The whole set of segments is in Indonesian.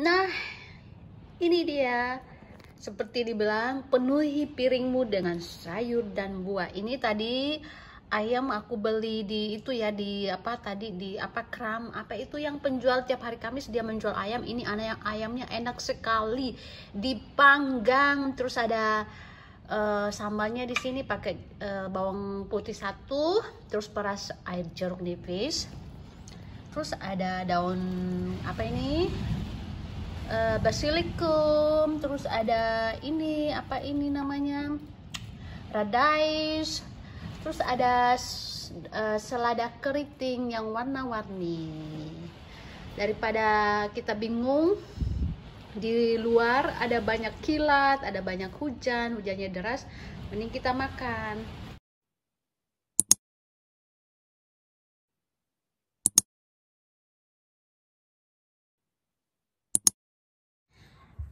Nah, ini dia. Seperti dibilang, penuhi piringmu dengan sayur dan buah. Ini tadi ayam aku beli di itu ya di apa tadi di apa kram apa itu yang penjual tiap hari Kamis dia menjual ayam ini anak yang ayamnya enak sekali dipanggang terus ada uh, sambalnya di sini pakai uh, bawang putih satu terus peras air jeruk nipis terus ada daun apa ini uh, basilikum terus ada ini apa ini namanya? Radais terus ada uh, selada keriting yang warna-warni. Daripada kita bingung di luar ada banyak kilat ada banyak hujan hujannya deras mending kita makan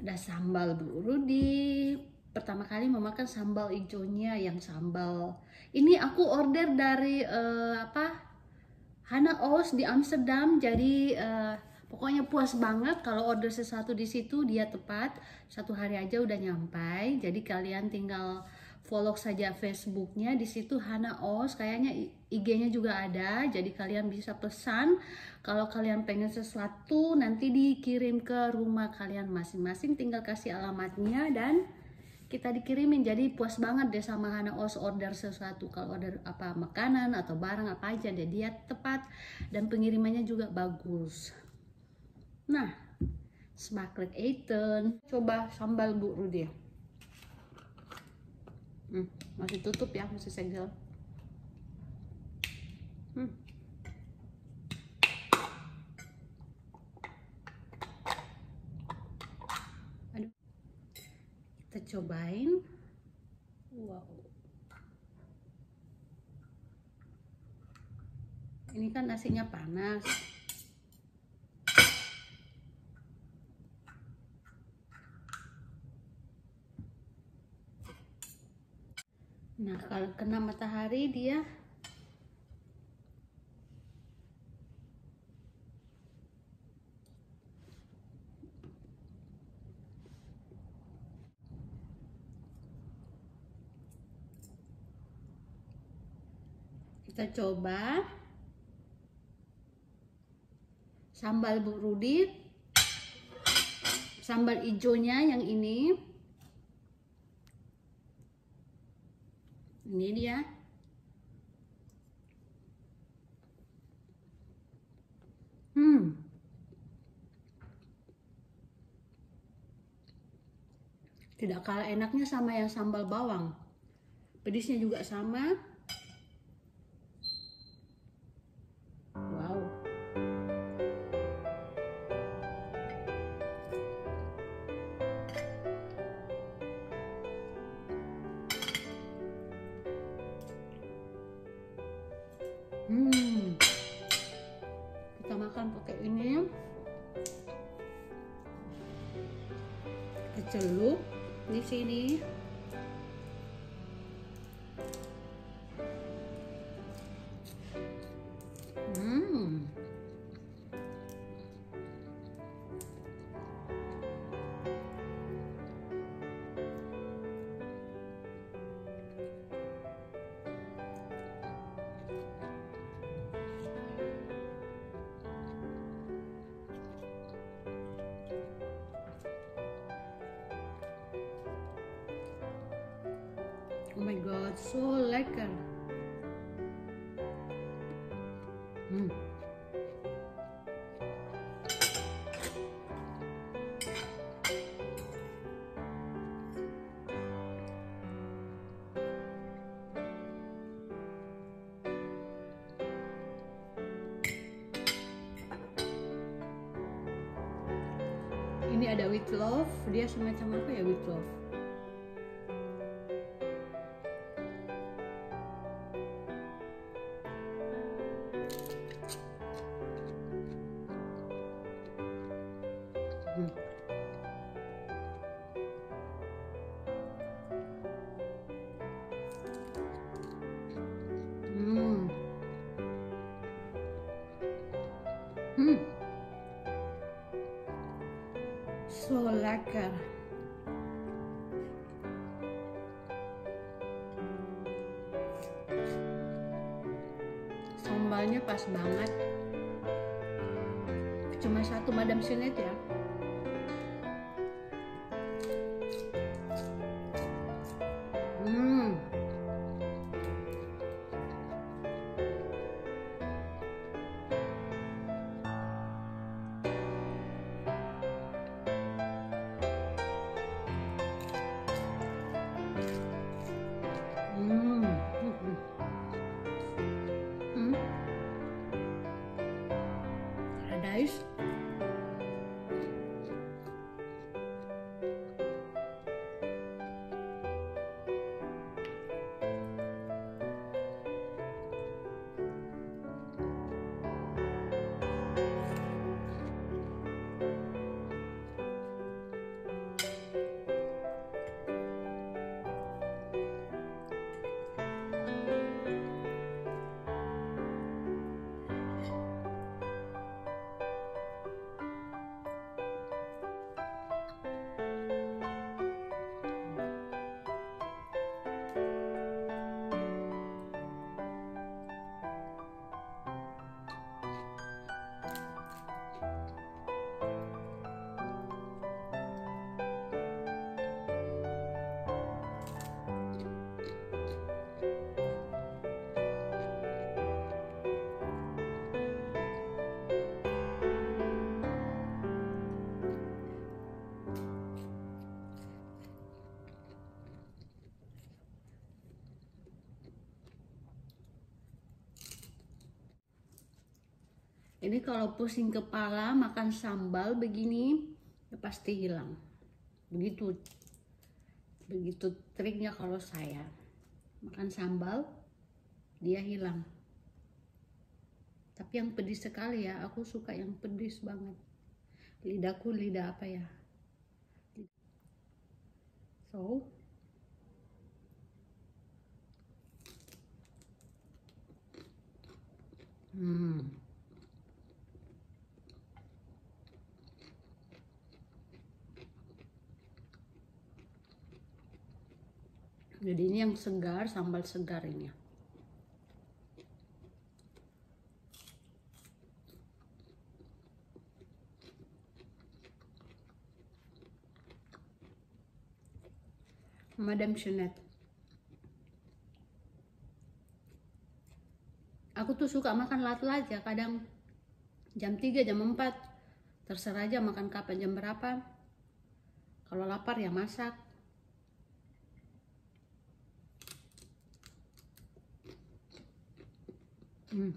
ada sambal Bu Rudi pertama kali memakan sambal hijaunya yang sambal. Ini aku order dari uh, apa? Hana Oos di Amsterdam. Jadi uh, pokoknya puas banget kalau order sesuatu di situ dia tepat. Satu hari aja udah nyampai. Jadi kalian tinggal follow saja Facebooknya. Di situ Hana Oos kayaknya IG-nya juga ada. Jadi kalian bisa pesan kalau kalian pengen sesuatu nanti dikirim ke rumah kalian masing-masing. Tinggal kasih alamatnya dan kita dikirimin. Jadi puas banget deh sama Hana Os order sesuatu. Kalau order apa makanan atau barang apa aja deh dia tepat dan pengirimannya juga bagus. Nah smaklik eten coba sambal bu Rudi hmm, masih tutup ya masih segel. Hmm. kita cobain. Wow. Ini kan nasinya panas nah kalau kena matahari dia kita coba sambal Bu Rudi sambal hijaunya yang ini ini dia. Hmm. Tidak kalah enaknya sama yang sambal bawang. Pedisnya juga sama celup di sini. Oh my god, so lekker. Hmm. Ini ada wheat loaf, dia semacam apa ya wheat loaf? Lekker sambalnya pas banget. Cuma satu madam sinet ya knife Ini kalau pusing kepala makan sambal begini ya pasti hilang. Begitu begitu triknya kalau saya makan sambal dia hilang. Tapi yang pedis sekali ya, aku suka yang pedis banget. Lidahku lidah apa ya? So, hmm. Jadi ini yang segar, sambal segar ini. Madam Jeanette. Aku tuh suka makan lat-lat ya, kadang jam 3, jam 4. Terserah aja makan kapan, jam berapa. Kalau lapar ya masak. Hmm.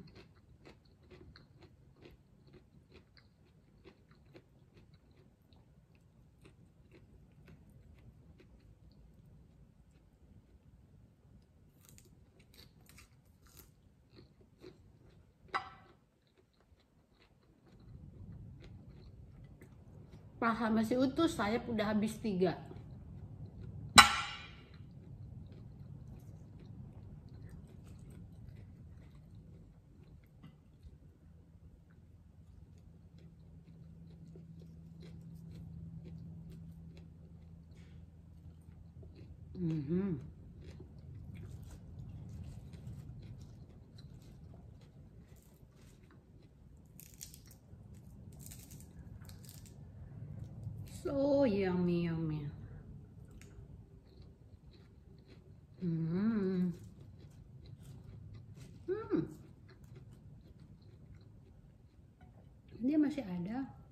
Paha masih utuh, saya udah habis tiga. Mhm. So yummy, yummy. Hmm. Hmm. Dia masih ada.